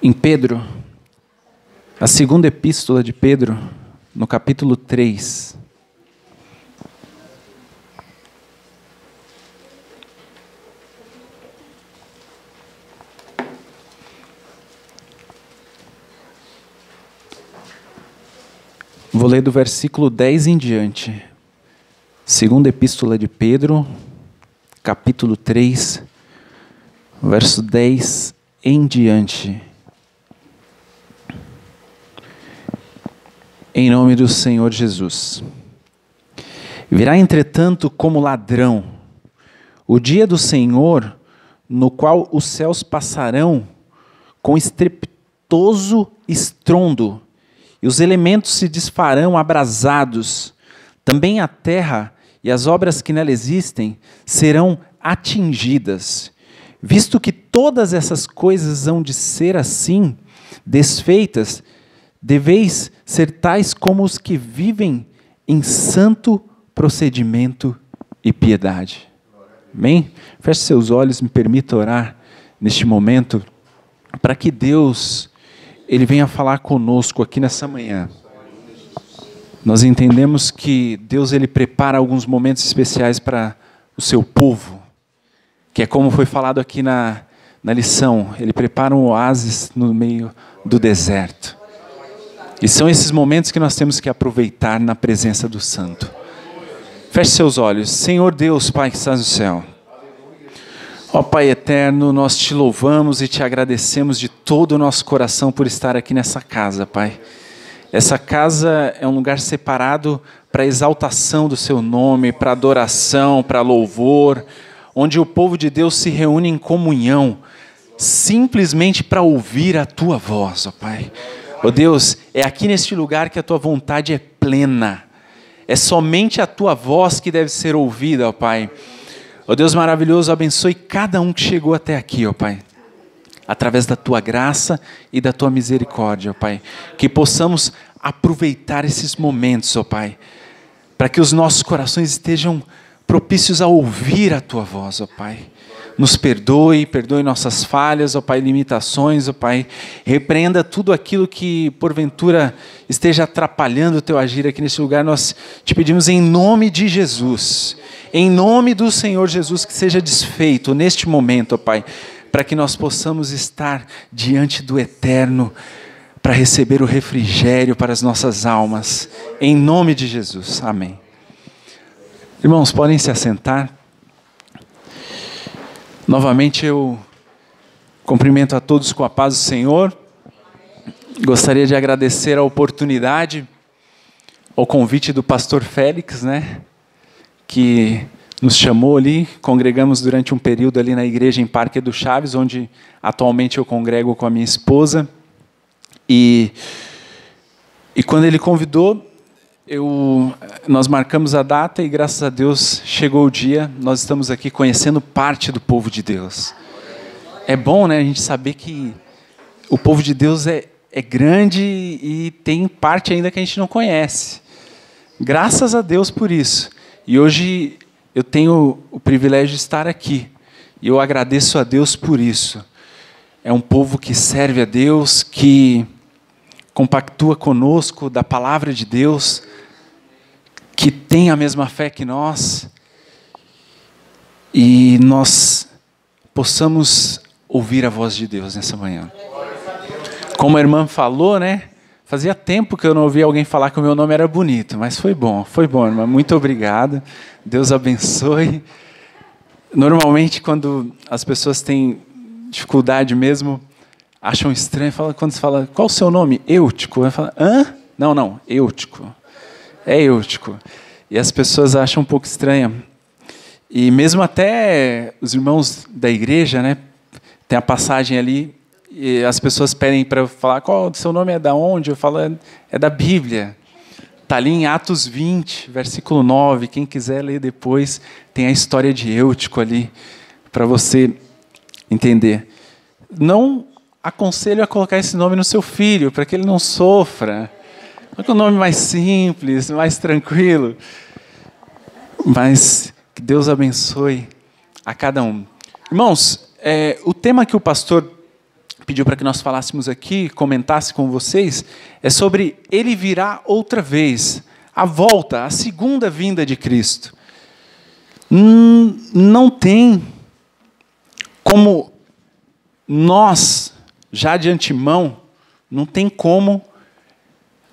Em Pedro, a segunda epístola de Pedro, no capítulo 3. Vou ler do versículo 10 em diante. Segunda epístola de Pedro, capítulo 3, verso 10 em diante. Em nome do Senhor Jesus. Virá, entretanto, como ladrão o dia do Senhor, no qual os céus passarão com estrepitoso estrondo, e os elementos se desfarão abrasados. Também a terra e as obras que nela existem serão atingidas. Visto que todas essas coisas hão de ser assim, desfeitas, deveis ser tais como os que vivem em santo procedimento e piedade. Amém? Feche seus olhos, me permita orar neste momento, para que Deus ele venha falar conosco aqui nessa manhã. Nós entendemos que Deus ele prepara alguns momentos especiais para o seu povo, que é como foi falado aqui na, na lição, ele prepara um oásis no meio do deserto. E são esses momentos que nós temos que aproveitar na presença do Santo. Feche seus olhos. Senhor Deus, Pai que estás no céu. Ó Pai eterno, nós te louvamos e te agradecemos de todo o nosso coração por estar aqui nessa casa, Pai. Essa casa é um lugar separado para exaltação do seu nome, para adoração, para louvor, onde o povo de Deus se reúne em comunhão, simplesmente para ouvir a tua voz, ó Pai. Ó Deus, é aqui neste lugar que a tua vontade é plena. É somente a tua voz que deve ser ouvida, ó Pai. Ó Deus maravilhoso, abençoe cada um que chegou até aqui, ó Pai. Através da tua graça e da tua misericórdia, ó Pai. Que possamos aproveitar esses momentos, ó Pai. Para que os nossos corações estejam propícios a ouvir a tua voz, ó Pai. Nos perdoe, perdoe nossas falhas, ó Pai, limitações, ó Pai. Repreenda tudo aquilo que porventura esteja atrapalhando o teu agir aqui nesse lugar. Nós te pedimos em nome de Jesus em nome do Senhor Jesus, que seja desfeito neste momento, ó Pai, para que nós possamos estar diante do Eterno, para receber o refrigério para as nossas almas, em nome de Jesus. Amém. Irmãos, podem se assentar. Novamente eu cumprimento a todos com a paz do Senhor. Gostaria de agradecer a oportunidade, o convite do pastor Félix, né? que nos chamou ali, congregamos durante um período ali na igreja em Parque do Chaves, onde atualmente eu congrego com a minha esposa. E, e quando ele convidou, eu, nós marcamos a data e graças a Deus chegou o dia, nós estamos aqui conhecendo parte do povo de Deus. É bom né, a gente saber que o povo de Deus é, é grande e tem parte ainda que a gente não conhece. Graças a Deus por isso. E hoje eu tenho o privilégio de estar aqui. E eu agradeço a Deus por isso. É um povo que serve a Deus, que compactua conosco da palavra de Deus, que tem a mesma fé que nós. E nós possamos ouvir a voz de Deus nessa manhã. Como a irmã falou, né? Fazia tempo que eu não ouvia alguém falar que o meu nome era bonito, mas foi bom, foi bom, irmã. Muito obrigado. Deus abençoe. Normalmente, quando as pessoas têm dificuldade mesmo, acham estranho, fala, quando se fala, qual o seu nome? Eutico. Vai falar, hã? Não, não, Eutico. É Eutico. E as pessoas acham um pouco estranho. E mesmo até os irmãos da igreja, né? Tem a passagem ali, e as pessoas pedem para falar qual o seu nome é da onde? Eu falo, é, é da Bíblia. Está ali em Atos 20, versículo 9. Quem quiser ler depois, tem a história de Eutico ali, para você entender. Não aconselho a colocar esse nome no seu filho, para que ele não sofra. Coloque um nome mais simples, mais tranquilo. Mas que Deus abençoe a cada um. Irmãos, é, o tema que o pastor pediu para que nós falássemos aqui, comentasse com vocês, é sobre ele virá outra vez, a volta, a segunda vinda de Cristo. Hum, não tem como nós, já de antemão, não tem como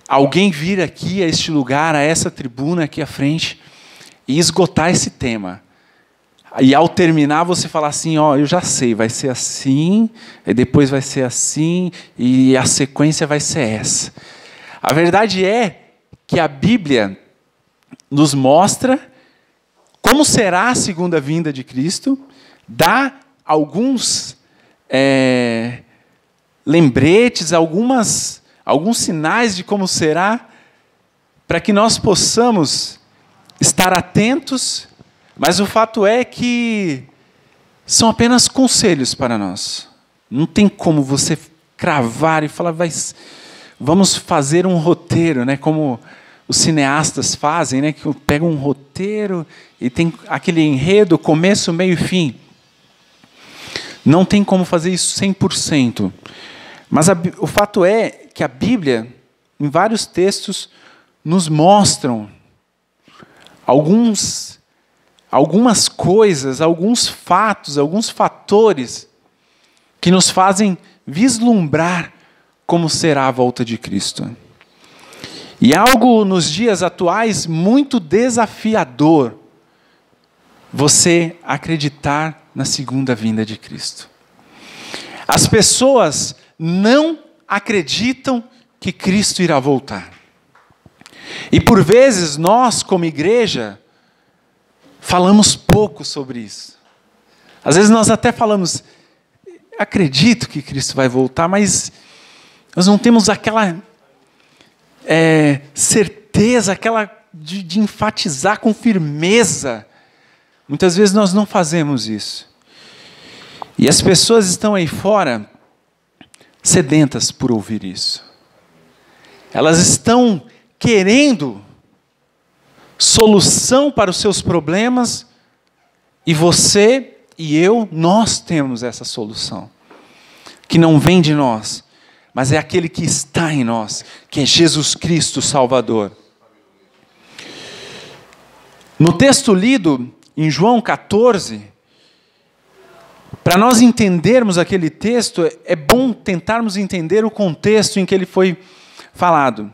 alguém vir aqui a este lugar, a essa tribuna aqui à frente, e esgotar esse tema. E ao terminar, você falar assim: Ó, eu já sei, vai ser assim, e depois vai ser assim, e a sequência vai ser essa. A verdade é que a Bíblia nos mostra como será a segunda vinda de Cristo, dá alguns é, lembretes, algumas, alguns sinais de como será, para que nós possamos estar atentos, mas o fato é que são apenas conselhos para nós. Não tem como você cravar e falar, vai, vamos fazer um roteiro, né? como os cineastas fazem, né? que pegam um roteiro e tem aquele enredo, começo, meio e fim. Não tem como fazer isso 100%. Mas a, o fato é que a Bíblia, em vários textos, nos mostram alguns, algumas coisas, alguns fatos, alguns fatores que nos fazem vislumbrar como será a volta de Cristo. E algo nos dias atuais muito desafiador você acreditar na segunda vinda de Cristo. As pessoas não acreditam que Cristo irá voltar. E por vezes nós, como igreja, falamos pouco sobre isso. Às vezes nós até falamos, acredito que Cristo vai voltar, mas nós não temos aquela é, certeza, aquela de, de enfatizar com firmeza Muitas vezes nós não fazemos isso. E as pessoas estão aí fora sedentas por ouvir isso. Elas estão querendo solução para os seus problemas e você e eu, nós temos essa solução. Que não vem de nós, mas é aquele que está em nós, que é Jesus Cristo Salvador. No texto lido, em João 14, para nós entendermos aquele texto, é bom tentarmos entender o contexto em que ele foi falado.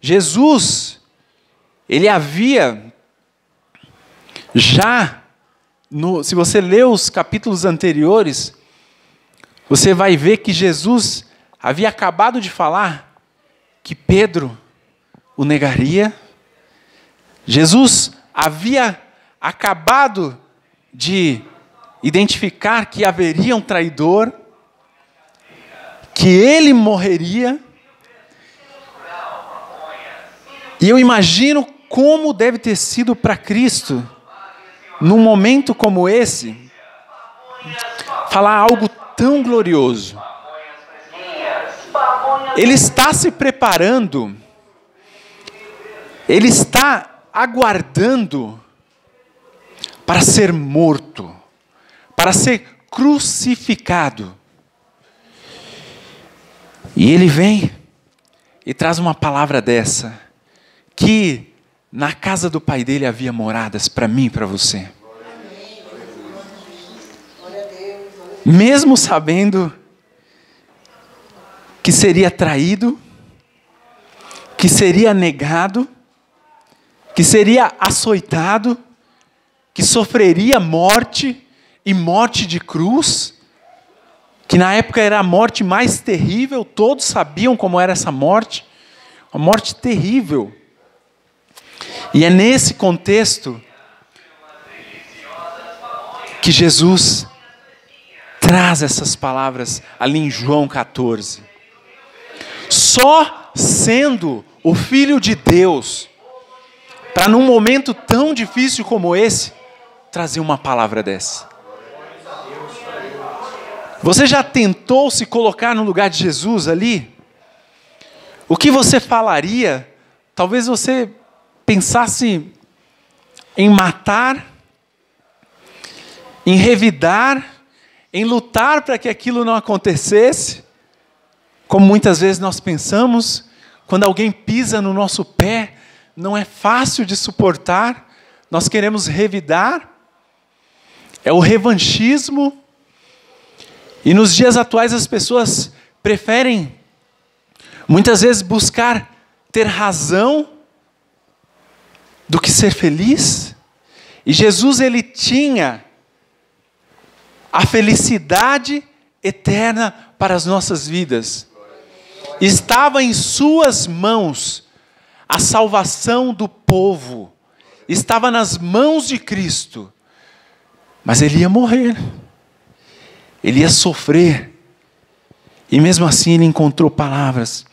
Jesus, ele havia já, no, se você ler os capítulos anteriores, você vai ver que Jesus havia acabado de falar que Pedro o negaria. Jesus havia acabado de identificar que haveria um traidor, que ele morreria. E eu imagino como deve ter sido para Cristo, num momento como esse, falar algo tão glorioso. Ele está se preparando, ele está aguardando para ser morto, para ser crucificado. E ele vem e traz uma palavra dessa, que na casa do pai dele havia moradas para mim e para você. Mesmo sabendo que seria traído, que seria negado, que seria açoitado, que sofreria morte e morte de cruz, que na época era a morte mais terrível, todos sabiam como era essa morte, uma morte terrível. E é nesse contexto que Jesus traz essas palavras ali em João 14. Só sendo o Filho de Deus, para num momento tão difícil como esse, trazer uma palavra dessa? Você já tentou se colocar no lugar de Jesus ali? O que você falaria? Talvez você pensasse em matar, em revidar, em lutar para que aquilo não acontecesse. Como muitas vezes nós pensamos, quando alguém pisa no nosso pé, não é fácil de suportar, nós queremos revidar, é o revanchismo. E nos dias atuais as pessoas preferem muitas vezes buscar ter razão do que ser feliz. E Jesus ele tinha a felicidade eterna para as nossas vidas. Estava em suas mãos a salvação do povo. Estava nas mãos de Cristo. Mas ele ia morrer. Ele ia sofrer. E mesmo assim ele encontrou palavras.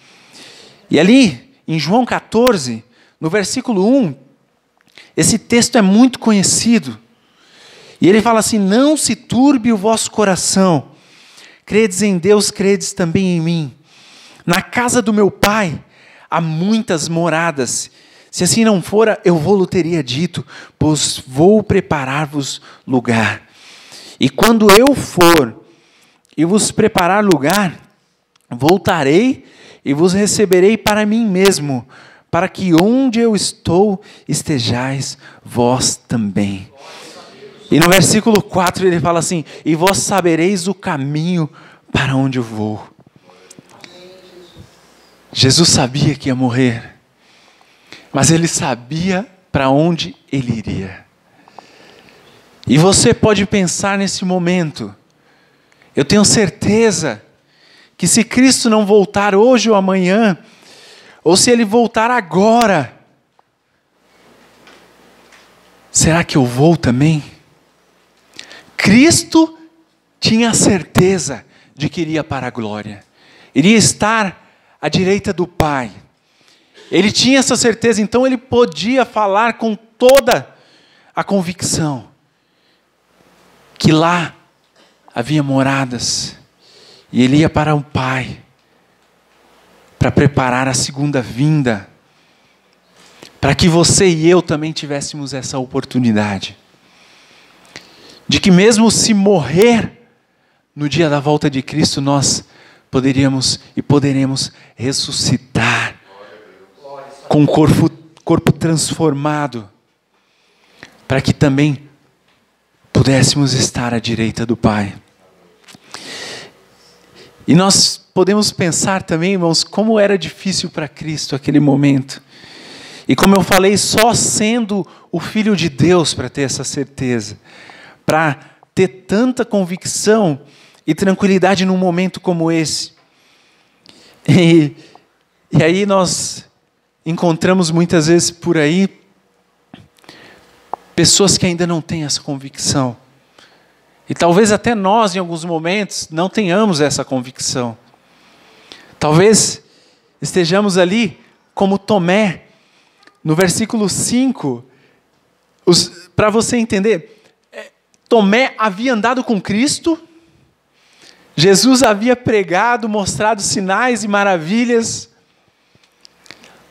E ali, em João 14, no versículo 1, esse texto é muito conhecido. E ele fala assim: Não se turbe o vosso coração. Credes em Deus, credes também em mim. Na casa do meu pai há muitas moradas. Se assim não fora, eu vou-lo teria dito, pois vou preparar-vos lugar. E quando eu for e vos preparar lugar, voltarei e vos receberei para mim mesmo, para que onde eu estou estejais vós também. E no versículo 4 ele fala assim: E vós sabereis o caminho para onde eu vou. Jesus sabia que ia morrer, mas ele sabia para onde ele iria. E você pode pensar nesse momento, eu tenho certeza que se Cristo não voltar hoje ou amanhã, ou se ele voltar agora, será que eu vou também? Cristo tinha certeza de que iria para a glória, iria estar à direita do Pai. Ele tinha essa certeza, então ele podia falar com toda a convicção que lá havia moradas e ele ia para o Pai para preparar a segunda vinda, para que você e eu também tivéssemos essa oportunidade de que mesmo se morrer no dia da volta de Cristo, nós poderíamos e poderemos ressuscitar com o corpo, corpo transformado, para que também pudéssemos estar à direita do Pai. E nós podemos pensar também, irmãos, como era difícil para Cristo aquele momento. E como eu falei, só sendo o Filho de Deus para ter essa certeza, para ter tanta convicção e tranquilidade num momento como esse. E, e aí nós encontramos muitas vezes por aí pessoas que ainda não têm essa convicção. E talvez até nós, em alguns momentos, não tenhamos essa convicção. Talvez estejamos ali como Tomé, no versículo 5, para você entender, é, Tomé havia andado com Cristo, Jesus havia pregado, mostrado sinais e maravilhas,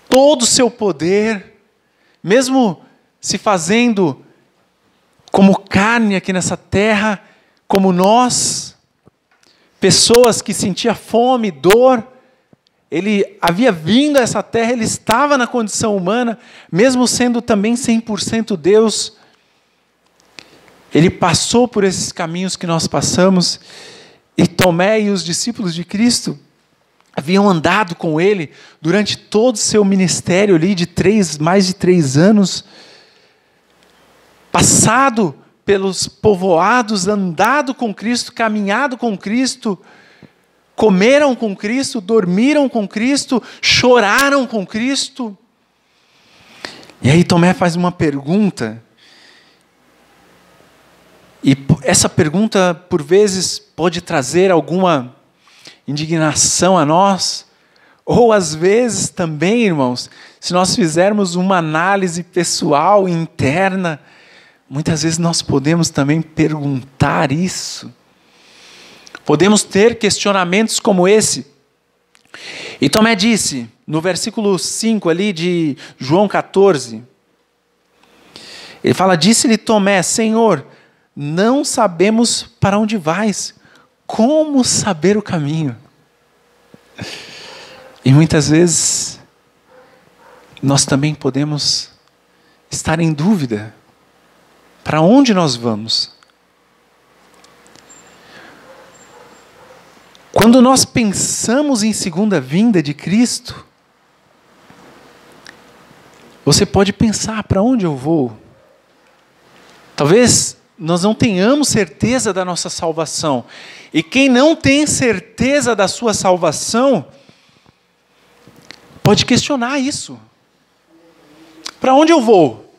todo o seu poder, mesmo se fazendo como carne aqui nessa terra, como nós, pessoas que sentiam fome, dor, ele havia vindo a essa terra, ele estava na condição humana, mesmo sendo também 100% Deus. Ele passou por esses caminhos que nós passamos, e Tomé e os discípulos de Cristo haviam andado com ele durante todo o seu ministério ali de três, mais de três anos passado pelos povoados, andado com Cristo, caminhado com Cristo, comeram com Cristo, dormiram com Cristo, choraram com Cristo. E aí Tomé faz uma pergunta. E essa pergunta, por vezes, pode trazer alguma indignação a nós, ou às vezes também, irmãos, se nós fizermos uma análise pessoal, interna, Muitas vezes nós podemos também perguntar isso. Podemos ter questionamentos como esse. E Tomé disse, no versículo 5 ali de João 14, ele fala: Disse-lhe Tomé, Senhor, não sabemos para onde vais, como saber o caminho? E muitas vezes nós também podemos estar em dúvida para onde nós vamos. Quando nós pensamos em segunda vinda de Cristo, você pode pensar para onde eu vou. Talvez nós não tenhamos certeza da nossa salvação. E quem não tem certeza da sua salvação, pode questionar isso. Para onde eu vou?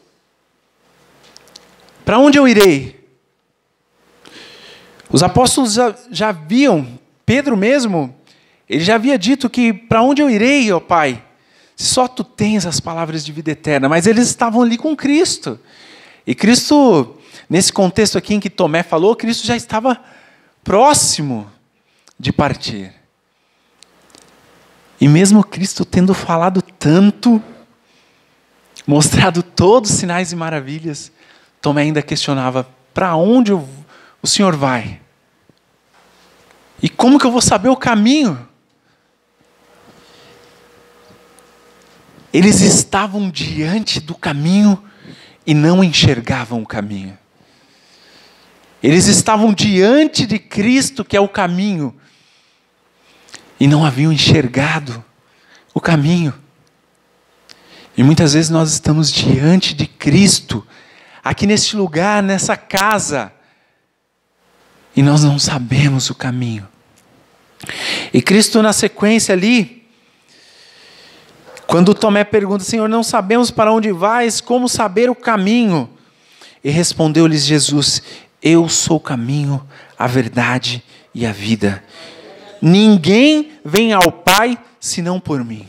Para onde eu irei? Os apóstolos já, já viam, Pedro mesmo, ele já havia dito que para onde eu irei, ó Pai? Só tu tens as palavras de vida eterna, mas eles estavam ali com Cristo. E Cristo, nesse contexto aqui em que Tomé falou, Cristo já estava próximo de partir. E mesmo Cristo tendo falado tanto, mostrado todos os sinais e maravilhas, Tomé ainda questionava: para onde o Senhor vai? E como que eu vou saber o caminho? Eles estavam diante do caminho e não enxergavam o caminho. Eles estavam diante de Cristo, que é o caminho, e não haviam enxergado o caminho. E muitas vezes nós estamos diante de Cristo, aqui neste lugar, nessa casa, e nós não sabemos o caminho. E Cristo, na sequência ali, quando Tomé pergunta, Senhor, não sabemos para onde vais, como saber o caminho? E respondeu-lhes Jesus: Eu sou o caminho, a verdade e a vida. Ninguém vem ao Pai senão por mim.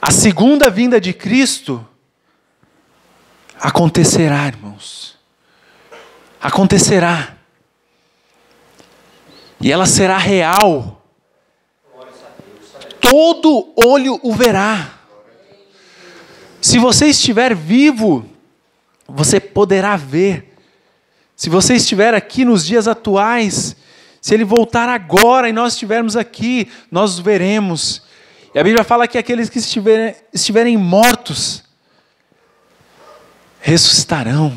A segunda vinda de Cristo acontecerá, irmãos. Acontecerá. E ela será real todo olho o verá. Se você estiver vivo, você poderá ver. Se você estiver aqui nos dias atuais, se ele voltar agora e nós estivermos aqui, nós veremos. E a Bíblia fala que aqueles que estiverem, estiverem mortos ressuscitarão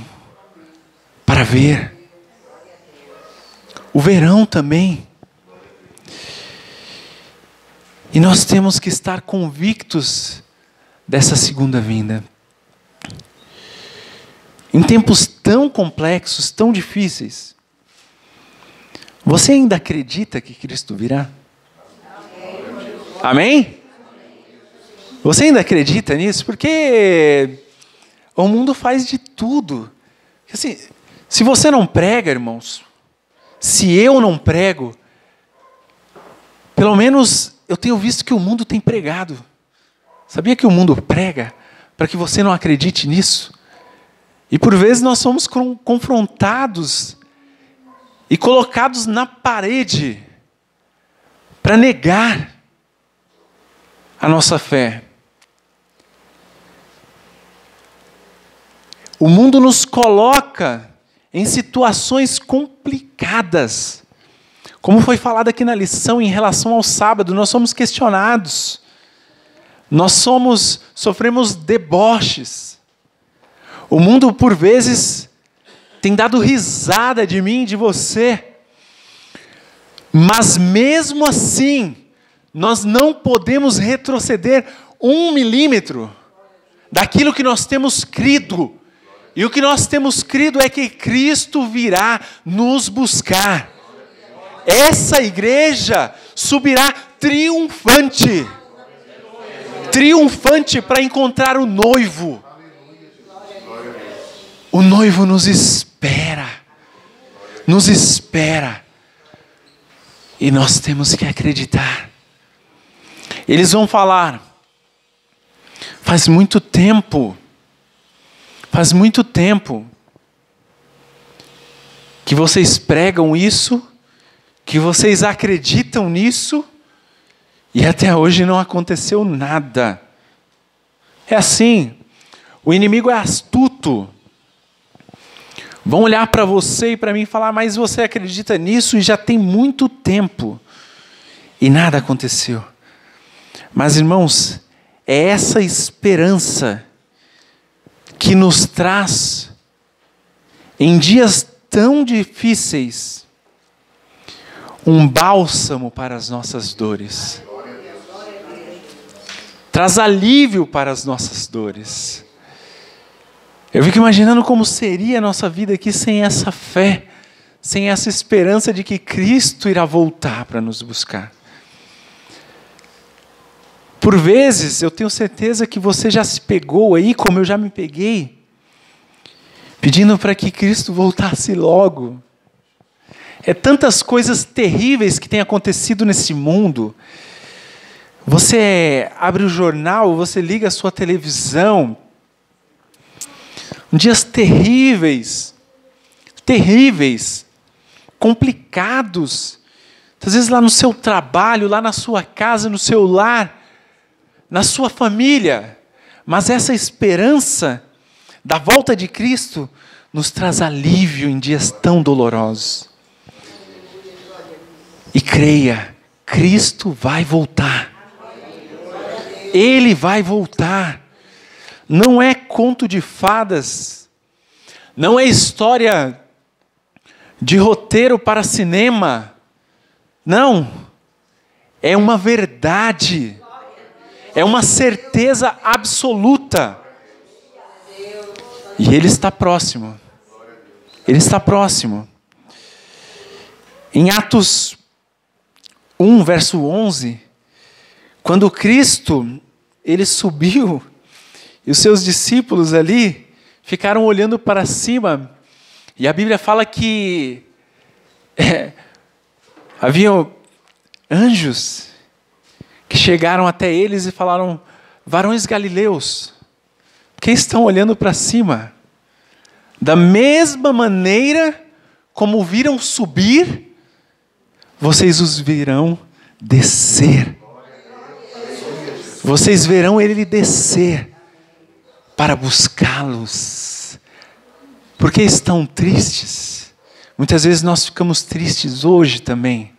para ver. O verão também. E nós temos que estar convictos dessa segunda vinda. Em tempos tão complexos, tão difíceis, você ainda acredita que Cristo virá? Amém? Você ainda acredita nisso? Porque o mundo faz de tudo. Assim, se você não prega, irmãos, se eu não prego, pelo menos eu tenho visto que o mundo tem pregado. Sabia que o mundo prega para que você não acredite nisso? E por vezes nós somos confrontados e colocados na parede para negar a nossa fé. O mundo nos coloca em situações complicadas como foi falado aqui na lição em relação ao sábado, nós somos questionados. Nós somos sofremos deboches. O mundo por vezes tem dado risada de mim, de você. Mas mesmo assim, nós não podemos retroceder um milímetro daquilo que nós temos crido. E o que nós temos crido é que Cristo virá nos buscar essa igreja subirá triunfante triunfante para encontrar o noivo. O noivo nos espera, nos espera, e nós temos que acreditar. Eles vão falar, faz muito tempo, faz muito tempo que vocês pregam isso que vocês acreditam nisso e até hoje não aconteceu nada. É assim, o inimigo é astuto. Vão olhar para você e para mim e falar, mas você acredita nisso e já tem muito tempo. e nada aconteceu. Mas, irmãos, é essa esperança que nos traz, em dias tão difíceis, um bálsamo para as nossas dores. Traz alívio para as nossas dores. Eu fico imaginando como seria a nossa vida aqui sem essa fé, sem essa esperança de que Cristo irá voltar para nos buscar. Por vezes, eu tenho certeza que você já se pegou aí, como eu já me peguei, pedindo para que Cristo voltasse logo. É tantas coisas terríveis que têm acontecido nesse mundo. Você abre o jornal, você liga a sua televisão. Dias terríveis, terríveis, complicados. Às vezes lá no seu trabalho, lá na sua casa, no seu lar na sua família. Mas essa esperança da volta de Cristo nos traz alívio em dias tão dolorosos. E creia, Cristo vai voltar. Ele vai voltar. Não é conto de fadas, não é história de roteiro para cinema. Não, é uma verdade é uma certeza absoluta. E Ele está próximo. Ele está próximo. Em Atos 1, verso 11, quando Cristo ele subiu e os seus discípulos ali ficaram olhando para cima, e a Bíblia fala que é, haviam anjos chegaram até eles e falaram: Varões galileus, que estão olhando para cima? Da mesma maneira como viram subir, vocês os virão descer. Vocês verão ele descer para buscá-los. Porque estão tristes? Muitas vezes nós ficamos tristes hoje também.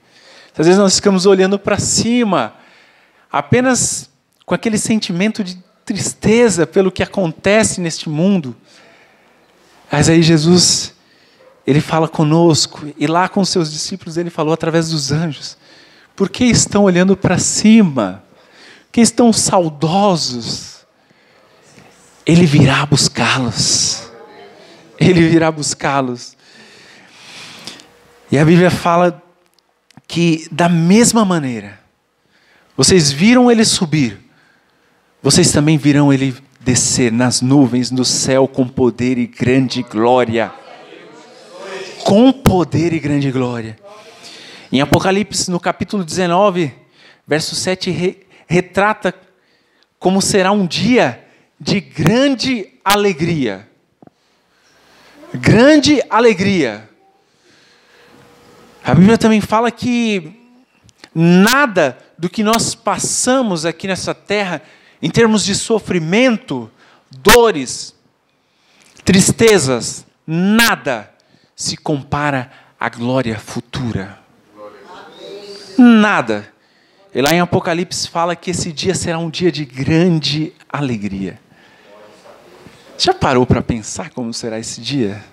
Às vezes nós ficamos olhando para cima apenas com aquele sentimento de tristeza pelo que acontece neste mundo. Mas aí Jesus, ele fala conosco, e lá com seus discípulos ele falou através dos anjos. Por que estão olhando para cima? Que estão saudosos? Ele virá buscá-los. Ele virá buscá-los. E a Bíblia fala que da mesma maneira, vocês viram ele subir, vocês também virão ele descer nas nuvens no céu com poder e grande glória. Com poder e grande glória. Em Apocalipse, no capítulo 19, verso 7, re, retrata como será um dia de grande alegria. Grande alegria. A Bíblia também fala que nada do que nós passamos aqui nessa terra, em termos de sofrimento, dores, tristezas, nada se compara à glória futura. Nada. E lá em Apocalipse fala que esse dia será um dia de grande alegria. Já parou para pensar como será esse dia?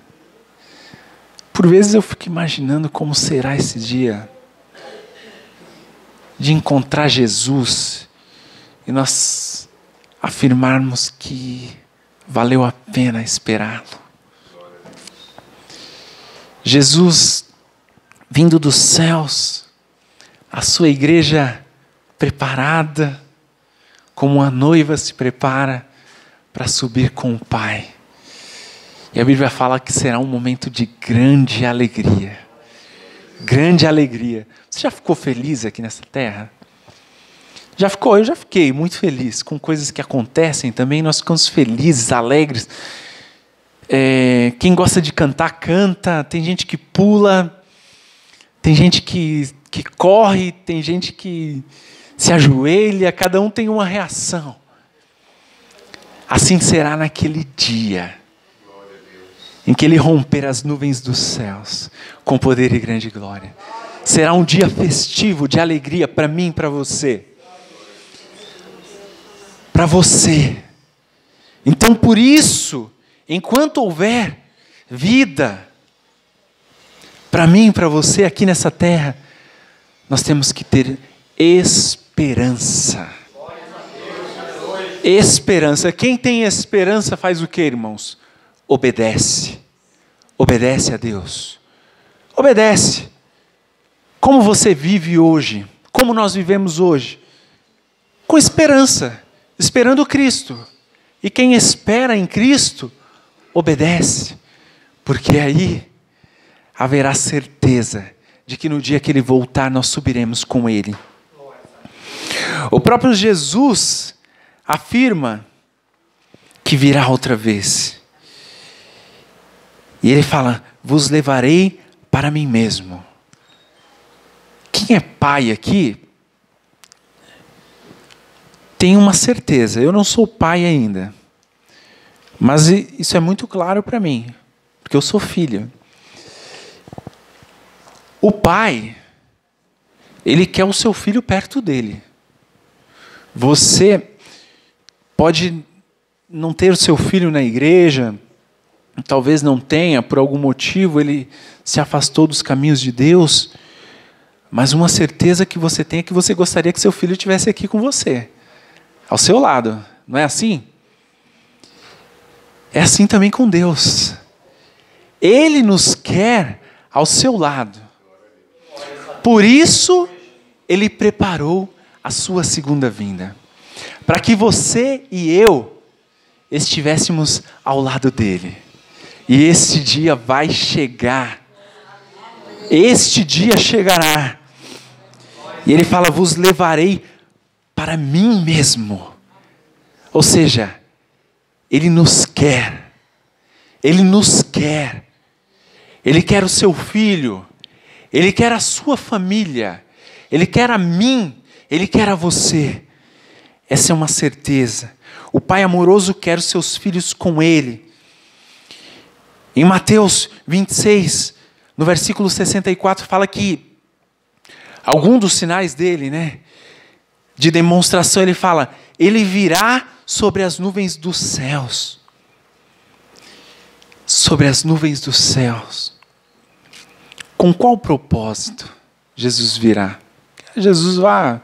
Por vezes eu fico imaginando como será esse dia de encontrar Jesus e nós afirmarmos que valeu a pena esperá-lo. Jesus vindo dos céus, a sua igreja preparada, como a noiva se prepara para subir com o Pai. E a Bíblia fala que será um momento de grande alegria grande alegria. Você já ficou feliz aqui nessa terra? Já ficou? Eu já fiquei muito feliz com coisas que acontecem também. Nós ficamos felizes, alegres. É, quem gosta de cantar, canta. Tem gente que pula. Tem gente que, que corre. Tem gente que se ajoelha. Cada um tem uma reação. Assim será naquele dia em que ele romper as nuvens dos céus com poder e grande glória. Será um dia festivo de alegria para mim e para você. Para você. Então, por isso, enquanto houver vida, para mim e para você aqui nessa terra, nós temos que ter esperança. Esperança. Quem tem esperança faz o que, irmãos? Obedece. Obedece a Deus. Obedece. Como você vive hoje? Como nós vivemos hoje? Com esperança, esperando Cristo. E quem espera em Cristo, obedece, porque aí haverá certeza de que no dia que Ele voltar, nós subiremos com Ele. O próprio Jesus afirma que virá outra vez. E ele fala: Vos levarei para mim mesmo. Quem é pai aqui tem uma certeza. Eu não sou pai ainda. Mas isso é muito claro para mim, porque eu sou filho. O pai, ele quer o seu filho perto dele. Você pode não ter o seu filho na igreja, talvez não tenha, por algum motivo ele se afastou dos caminhos de Deus, mas uma certeza que você tem é que você gostaria que seu filho estivesse aqui com você, ao seu lado, não é assim? É assim também com Deus. Ele nos quer ao seu lado. Por isso, ele preparou a sua segunda vinda para que você e eu estivéssemos ao lado dele. E este dia vai chegar. Este dia chegará. E ele fala: Vos levarei para mim mesmo. Ou seja, ele nos quer. Ele nos quer. Ele quer o seu filho. Ele quer a sua família. Ele quer a mim. Ele quer a você. Essa é uma certeza. O Pai amoroso quer os seus filhos com Ele. Em Mateus 26, no versículo 64, fala que algum dos sinais dele, né, de demonstração, ele fala: Ele virá sobre as nuvens dos céus. Sobre as nuvens dos céus. Com qual propósito Jesus virá? Jesus vá,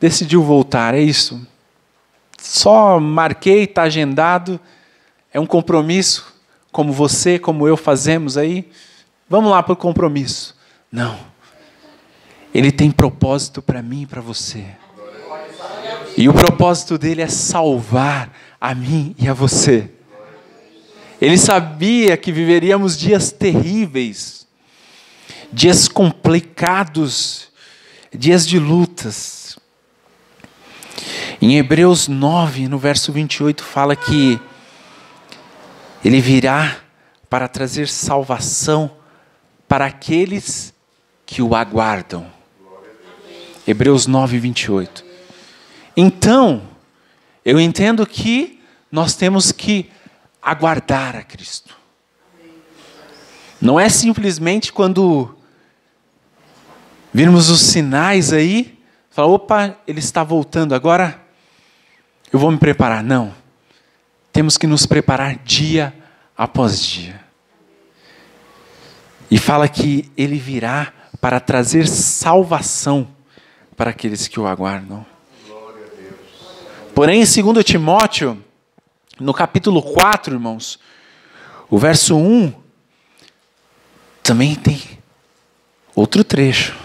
decidiu voltar, é isso? só marquei, está agendado, é um compromisso, como você, como eu fazemos aí. Vamos lá para o compromisso. Não. Ele tem propósito para mim e para você. E o propósito dele é salvar a mim e a você. Ele sabia que viveríamos dias terríveis, dias complicados, dias de lutas. Em Hebreus 9, no verso 28, fala que ele virá para trazer salvação para aqueles que o aguardam. Hebreus 9, 28. Então, eu entendo que nós temos que aguardar a Cristo. Não é simplesmente quando virmos os sinais aí, falar, opa, ele está voltando agora, eu vou me preparar. Não. Temos que nos preparar dia após dia. E fala que ele virá para trazer salvação para aqueles que o aguardam. Porém, em 2 Timóteo, no capítulo 4, irmãos, o verso 1, também tem outro trecho,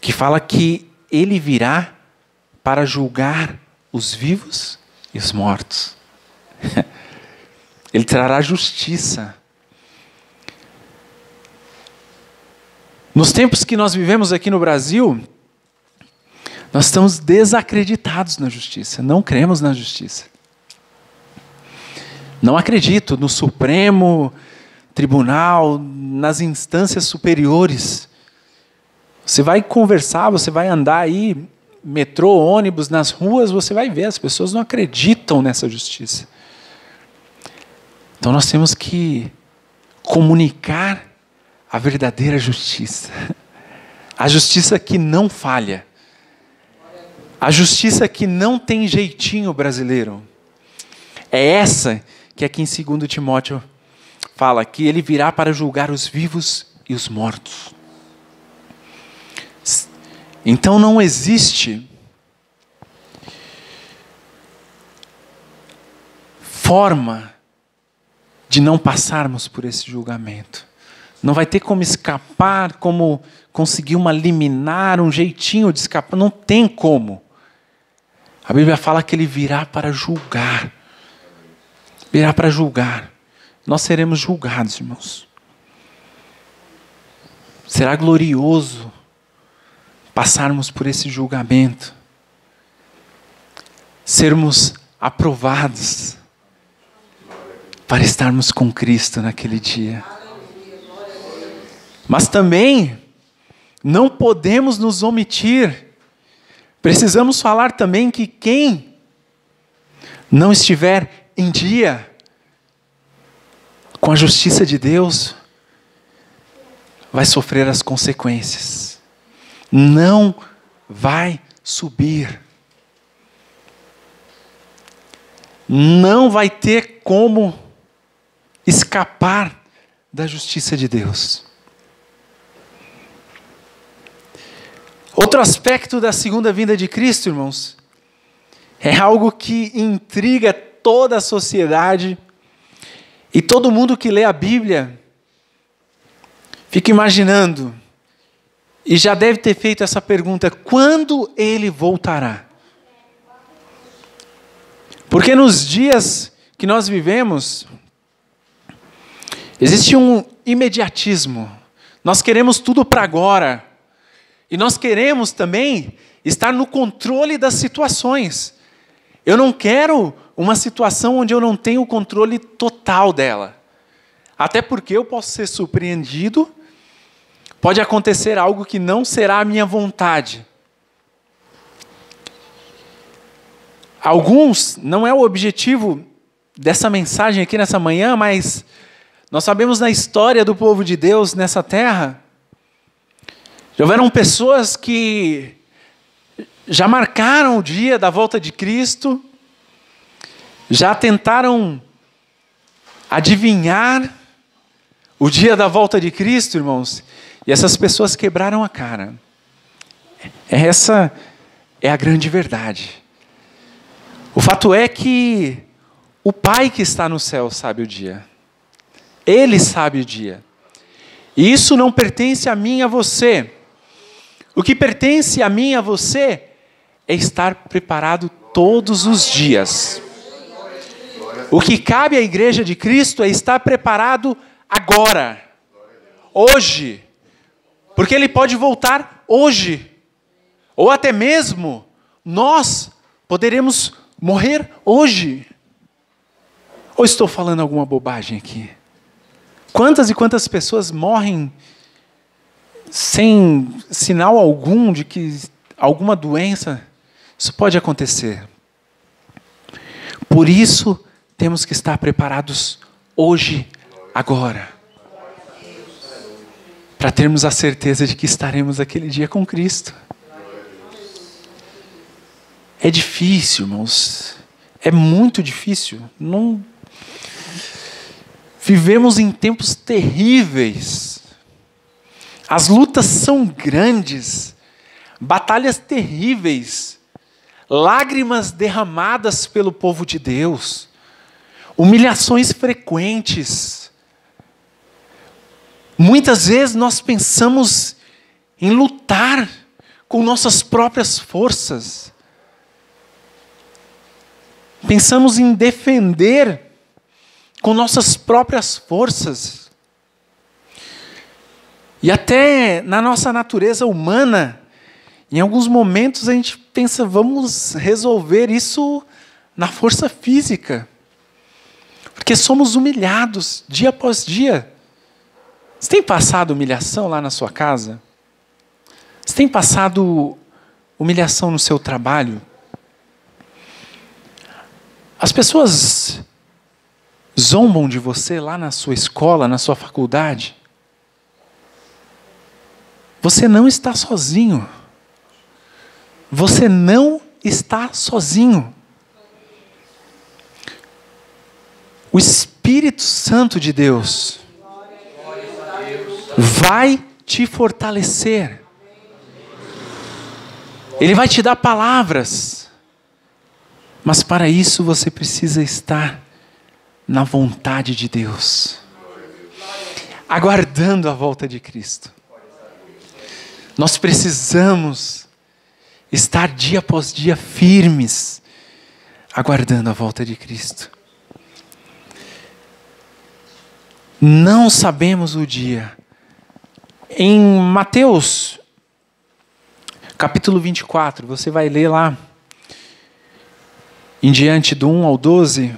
que fala que ele virá para julgar os vivos e os mortos. Ele trará justiça. Nos tempos que nós vivemos aqui no Brasil, nós estamos desacreditados na justiça, não cremos na justiça. Não acredito no Supremo Tribunal, nas instâncias superiores. Você vai conversar, você vai andar aí metrô, ônibus, nas ruas, você vai ver, as pessoas não acreditam nessa justiça. Então nós temos que comunicar a verdadeira justiça. A justiça que não falha. A justiça que não tem jeitinho brasileiro. É essa que aqui em 2 Timóteo fala que ele virá para julgar os vivos e os mortos. Então não existe forma de não passarmos por esse julgamento. Não vai ter como escapar, como conseguir uma liminar, um jeitinho de escapar. Não tem como. A Bíblia fala que ele virá para julgar. Virá para julgar. Nós seremos julgados, irmãos. Será glorioso passarmos por esse julgamento, sermos aprovados para estarmos com Cristo naquele dia. Mas também não podemos nos omitir. Precisamos falar também que quem não estiver em dia com a justiça de Deus vai sofrer as consequências. Não vai subir. Não vai ter como escapar da justiça de Deus. Outro aspecto da segunda vinda de Cristo, irmãos, é algo que intriga toda a sociedade e todo mundo que lê a Bíblia fica imaginando e já deve ter feito essa pergunta: quando ele voltará? Porque nos dias que nós vivemos, existe um imediatismo. Nós queremos tudo para agora. E nós queremos também estar no controle das situações. Eu não quero uma situação onde eu não tenho o controle total dela. Até porque eu posso ser surpreendido, pode acontecer algo que não será a minha vontade. Alguns, não é o objetivo dessa mensagem aqui nessa manhã, mas nós sabemos na história do povo de Deus nessa terra já houveram pessoas que já marcaram o dia da volta de Cristo, já tentaram adivinhar o dia da volta de Cristo, irmãos, e essas pessoas quebraram a cara. Essa é a grande verdade. O fato é que o Pai que está no céu sabe o dia. Ele sabe o dia. E isso não pertence a mim e a você. O que pertence a mim e a você é estar preparado todos os dias. O que cabe à igreja de Cristo é estar preparado agora, hoje, porque ele pode voltar hoje, ou até mesmo nós poderemos morrer hoje. Ou estou falando alguma bobagem aqui? Quantas e quantas pessoas morrem sem sinal algum de que alguma doença, isso pode acontecer. Por isso, temos que estar preparados hoje, agora, para termos a certeza de que estaremos aquele dia com Cristo. É difícil, irmãos. É muito difícil. Não vivemos em tempos terríveis. As lutas são grandes, batalhas terríveis, lágrimas derramadas pelo povo de Deus, humilhações frequentes. Muitas vezes nós pensamos em lutar com nossas próprias forças. Pensamos em defender com nossas próprias forças. E até na nossa natureza humana, em alguns momentos a gente pensa, vamos resolver isso na força física. Porque somos humilhados dia após dia. Você tem passado humilhação lá na sua casa? Você tem passado humilhação no seu trabalho? As pessoas zombam de você lá na sua escola, na sua faculdade? Você não está sozinho. Você não está sozinho. O Espírito Santo de Deus vai te fortalecer. Ele vai te dar palavras. Mas para isso você precisa estar na vontade de Deus, aguardando a volta de Cristo. Nós precisamos estar dia após dia firmes, aguardando a volta de Cristo. Não sabemos o dia. Em Mateus, capítulo 24, você vai ler lá, em diante do 1 ao 12,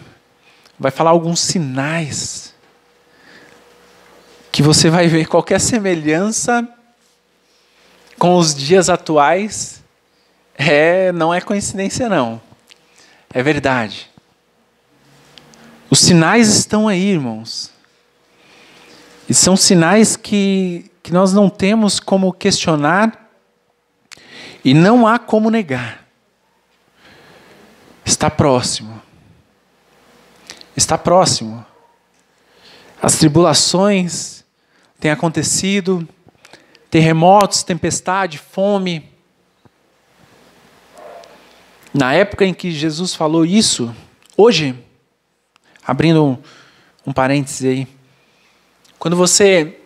vai falar alguns sinais que você vai ver qualquer semelhança com os dias atuais é não é coincidência não. É verdade. Os sinais estão aí, irmãos. E são sinais que, que nós não temos como questionar e não há como negar. Está próximo. Está próximo. As tribulações têm acontecido, terremotos, tempestade, fome. Na época em que Jesus falou isso, hoje, abrindo um, um parêntese aí, quando você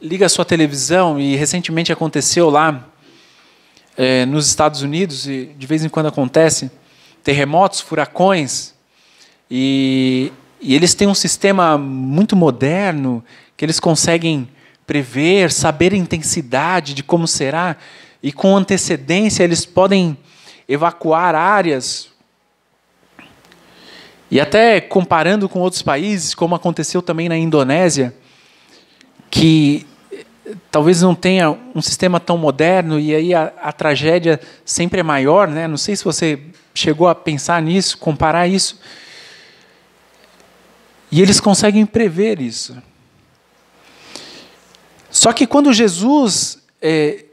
liga a sua televisão, e recentemente aconteceu lá é, nos Estados Unidos, e de vez em quando acontece, terremotos, furacões, e, e eles têm um sistema muito moderno, que eles conseguem prever, saber a intensidade de como será, e com antecedência eles podem evacuar áreas. E até comparando com outros países, como aconteceu também na Indonésia, que talvez não tenha um sistema tão moderno e aí a, a, tragédia sempre é maior, né? Não sei se você chegou a pensar nisso, comparar isso. E eles conseguem prever isso. Só que quando Jesus, é,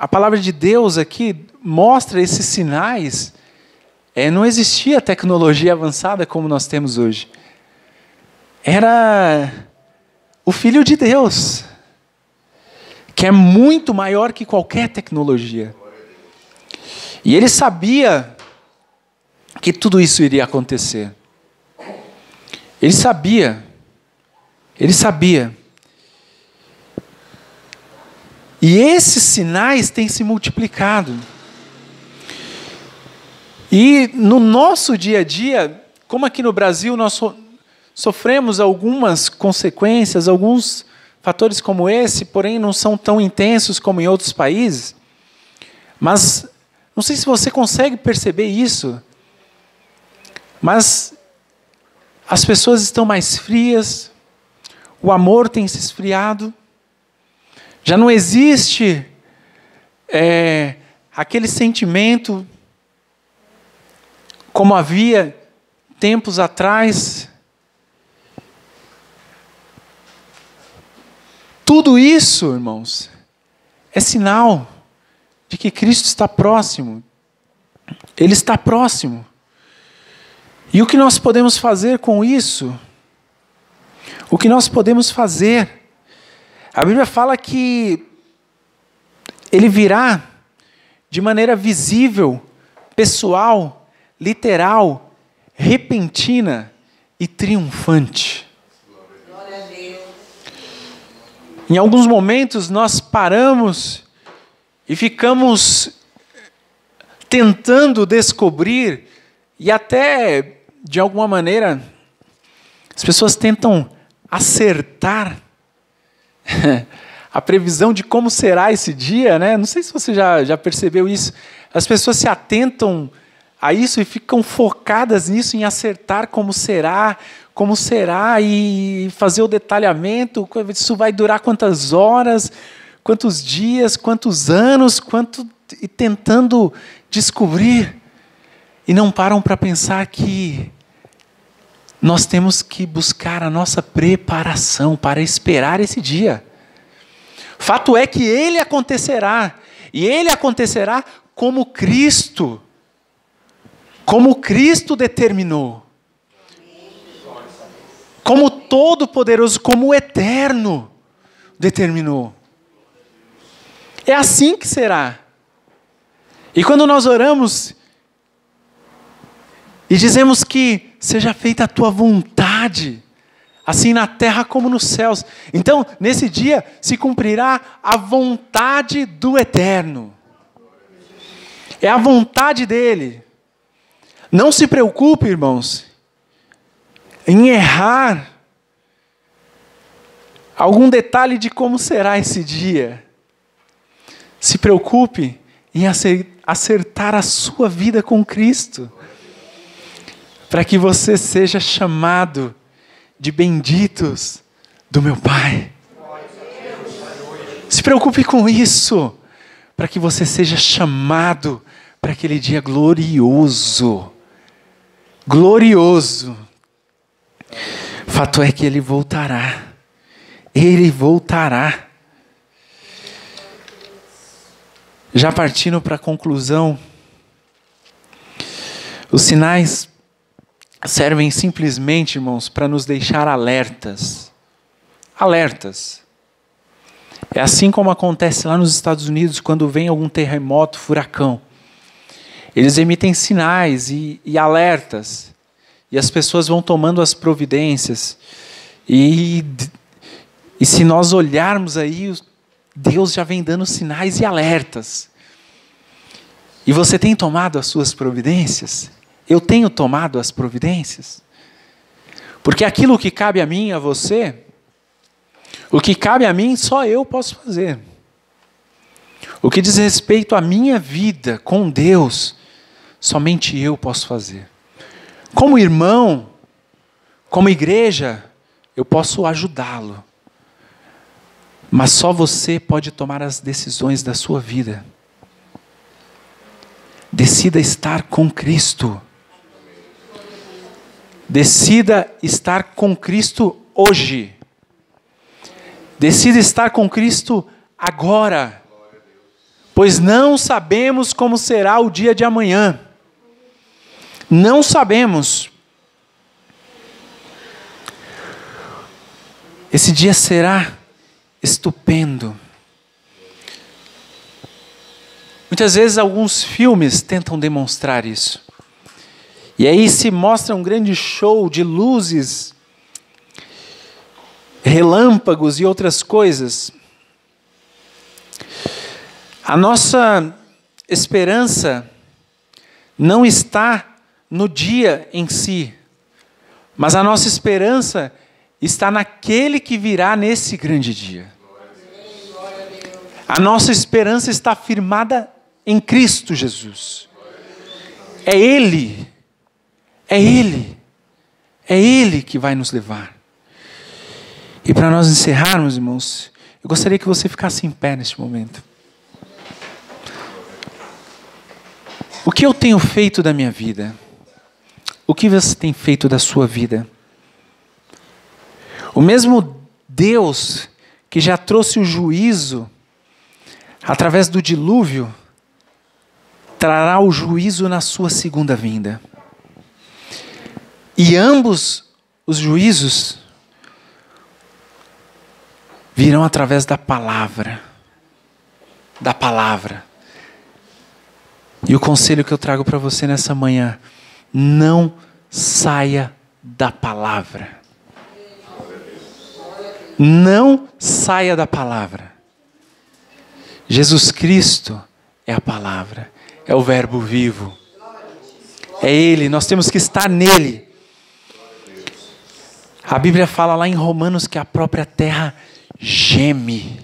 a palavra de Deus aqui mostra esses sinais, é, não existia tecnologia avançada como nós temos hoje. Era o Filho de Deus, que é muito maior que qualquer tecnologia. E ele sabia que tudo isso iria acontecer. Ele sabia. Ele sabia. E esses sinais têm se multiplicado. E no nosso dia a dia, como aqui no Brasil nós so sofremos algumas consequências, alguns fatores como esse, porém não são tão intensos como em outros países. Mas não sei se você consegue perceber isso. Mas as pessoas estão mais frias, o amor tem se esfriado, já não existe é, aquele sentimento como havia tempos atrás. Tudo isso, irmãos, é sinal de que Cristo está próximo. Ele está próximo. E o que nós podemos fazer com isso? O que nós podemos fazer? A Bíblia fala que ele virá de maneira visível, pessoal, literal, repentina e triunfante. Em alguns momentos nós paramos e ficamos tentando descobrir e até de alguma maneira, as pessoas tentam acertar a previsão de como será esse dia, né? Não sei se você já, já percebeu isso. As pessoas se atentam a isso e ficam focadas nisso, em acertar como será, como será, e fazer o detalhamento, isso vai durar quantas horas, quantos dias, quantos anos, quanto, e tentando descobrir e não param para pensar que nós temos que buscar a nossa preparação para esperar esse dia. Fato é que ele acontecerá. E ele acontecerá como Cristo. Como Cristo determinou. Como todo-poderoso, como o eterno determinou. É assim que será. E quando nós oramos e dizemos que seja feita a tua vontade, assim na terra como nos céus. Então, nesse dia se cumprirá a vontade do Eterno. É a vontade dele. Não se preocupe, irmãos, em errar algum detalhe de como será esse dia. Se preocupe em acertar a sua vida com Cristo, para que você seja chamado de benditos do meu Pai. Se preocupe com isso, para que você seja chamado para aquele dia glorioso. Glorioso. Fato é que ele voltará. Ele voltará. Já partindo para a conclusão, os sinais servem simplesmente, irmãos, para nos deixar alertas. Alertas. É assim como acontece lá nos Estados Unidos quando vem algum terremoto, furacão. Eles emitem sinais e, e alertas. E as pessoas vão tomando as providências. E, e se nós olharmos aí, Deus já vem dando sinais e alertas. E você tem tomado as suas providências? Eu tenho tomado as providências? Porque aquilo que cabe a mim a você, o que cabe a mim só eu posso fazer. O que diz respeito à minha vida com Deus, somente eu posso fazer. Como irmão, como igreja, eu posso ajudá-lo. Mas só você pode tomar as decisões da sua vida. Decida estar com Cristo. Decida estar com Cristo hoje. Decida estar com Cristo agora. Pois não sabemos como será o dia de amanhã. Não sabemos. Esse dia será estupendo. Muitas vezes alguns filmes tentam demonstrar isso. E aí se mostra um grande show de luzes, relâmpagos e outras coisas. A nossa esperança não está no dia em si, mas a nossa esperança está naquele que virá nesse grande dia. A nossa esperança está firmada em Cristo Jesus. É Ele é Ele. É Ele que vai nos levar. E para nós encerrarmos, irmãos, eu gostaria que você ficasse em pé neste momento. O que eu tenho feito da minha vida? O que você tem feito da sua vida? O mesmo Deus que já trouxe o juízo através do dilúvio, trará o juízo na sua segunda vinda. E ambos os juízos virão através da palavra. Da palavra. E o conselho que eu trago para você nessa manhã: não saia da palavra. Não saia da palavra. Jesus Cristo é a palavra, é o Verbo vivo. É Ele, nós temos que estar nele. A Bíblia fala lá em Romanos que a própria terra geme.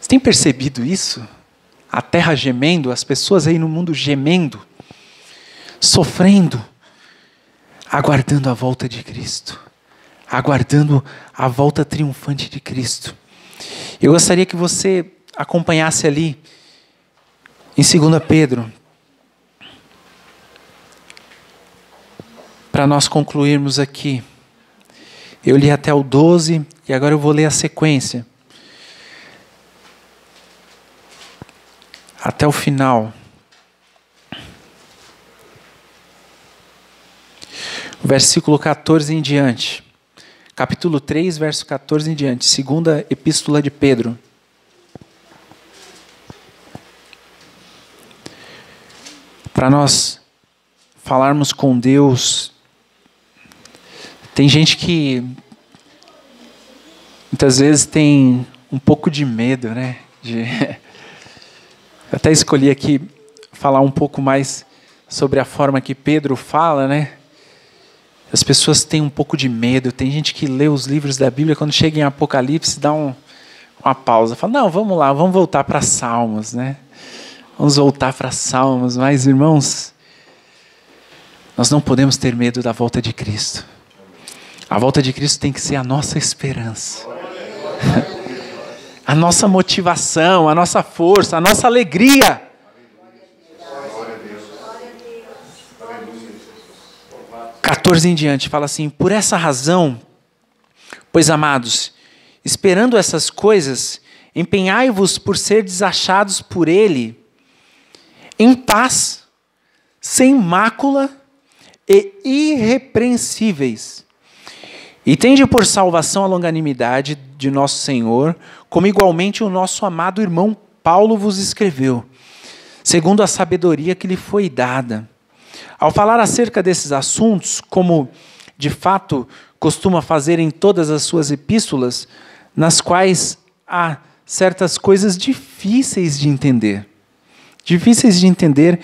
Você tem percebido isso? A terra gemendo, as pessoas aí no mundo gemendo, sofrendo, aguardando a volta de Cristo, aguardando a volta triunfante de Cristo. Eu gostaria que você acompanhasse ali em 2 Pedro, para nós concluirmos aqui. Eu li até o 12 e agora eu vou ler a sequência. Até o final. Versículo 14 em diante. Capítulo 3, verso 14 em diante. Segunda epístola de Pedro. Para nós falarmos com Deus tem gente que muitas vezes tem um pouco de medo, né? De... até escolhi aqui falar um pouco mais sobre a forma que Pedro fala, né? As pessoas têm um pouco de medo. Tem gente que lê os livros da Bíblia quando chega em Apocalipse dá um, uma pausa, fala: "Não, vamos lá, vamos voltar para Salmos, né? Vamos voltar para Salmos". Mas irmãos, nós não podemos ter medo da volta de Cristo. A volta de Cristo tem que ser a nossa esperança. a nossa motivação, a nossa força, a nossa alegria. 14 em diante, fala assim: Por essa razão, pois amados, esperando essas coisas, empenhai-vos por ser desachados por Ele, em paz, sem mácula e irrepreensíveis. E tende por salvação a longanimidade de nosso Senhor, como igualmente o nosso amado irmão Paulo vos escreveu, segundo a sabedoria que lhe foi dada. Ao falar acerca desses assuntos, como de fato costuma fazer em todas as suas epístolas, nas quais há certas coisas difíceis de entender. Difíceis de entender